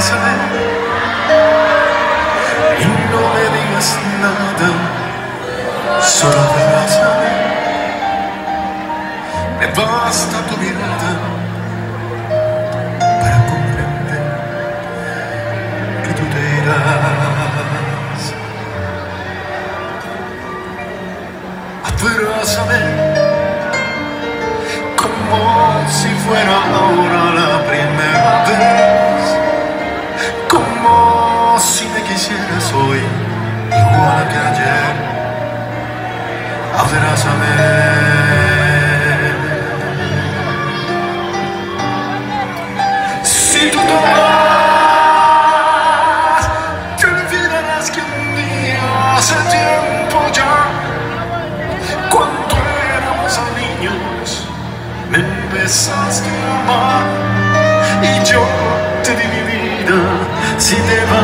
vas a. Y no me digas nada, solo me vas a ver. Me basta tu mirada para comprender que tú te irás. Pero vas a ver como si fuera ahora. igual que ayer, hacerá saber. Si tú tomas, te olvidarás que un día hace tiempo ya, cuando éramos niños, me empezaste a amar y yo te di mi vida si te vas.